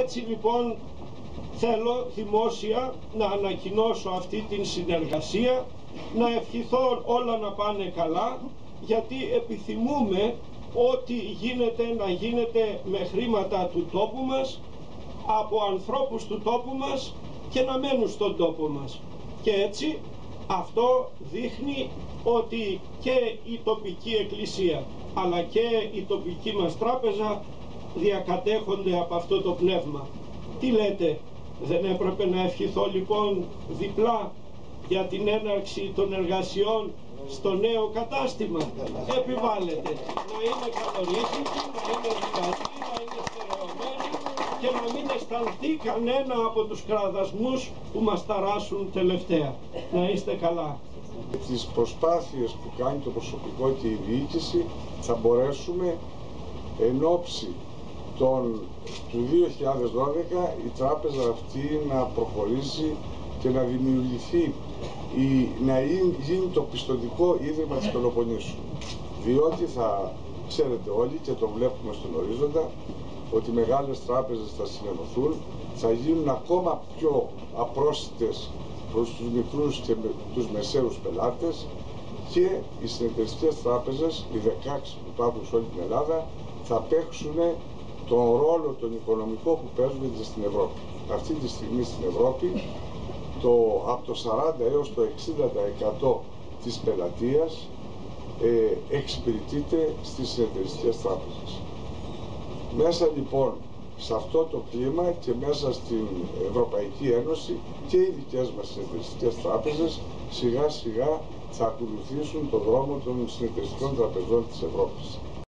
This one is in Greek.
Έτσι λοιπόν θέλω δημόσια να ανακοινώσω αυτή την συνεργασία, να ευχηθώ όλα να πάνε καλά, γιατί επιθυμούμε ό,τι γίνεται να γίνεται με χρήματα του τόπου μας, από ανθρώπους του τόπου μας και να μένουν στον τόπο μας. Και έτσι αυτό δείχνει ότι και η τοπική εκκλησία αλλά και η τοπική μας τράπεζα διακατέχονται από αυτό το πνεύμα. Τι λέτε, δεν έπρεπε να ευχηθώ λοιπόν διπλά για την έναρξη των εργασιών στο νέο κατάστημα; Επιβάλλεται να είναι καλορίζικη, να είναι δυνατή, να είναι στερεωμένη και να μην αισθανθεί κανένα από τους κραδασμούς που μας ταράσουν τελευταία. Να είστε καλά. Τις προσπάθειες που κάνει το προσωπικό και η διοίκηση θα μπορέσουμε εν ώψη τον, του 2012 η τράπεζα αυτή να προχωρήσει και να δημιουργηθεί η, να γίνει το πιστοτικό ίδρυμα της Πελοποννήσου. Διότι θα ξέρετε όλοι και το βλέπουμε στον ορίζοντα ότι μεγάλες τράπεζες θα συνενωθούν, θα γίνουν ακόμα πιο απρόσιτες προς τους μικρούς και με, τους μεσαίους πελάτες και οι συνεταιριστικές τράπεζες, οι 16 που υπάρχουν σε όλη την Ελλάδα, θα παίξουν τον ρόλο τον οικονομικό που παίζουν στην Ευρώπη. Αυτή τη στιγμή στην Ευρώπη το, από το 40 έως το 60% της πελατείας ε, εξυπηρετείται στις συνεταιριστικές τράπεζες. Μέσα λοιπόν σε αυτό το κλίμα και μέσα στην Ευρωπαϊκή Ένωση και οι δικές μας συνεταιριστικές τράπεζες σιγά σιγά θα ακολουθήσουν το δρόμο των συνεταιριστικών τραπεζών της Ευρώπης.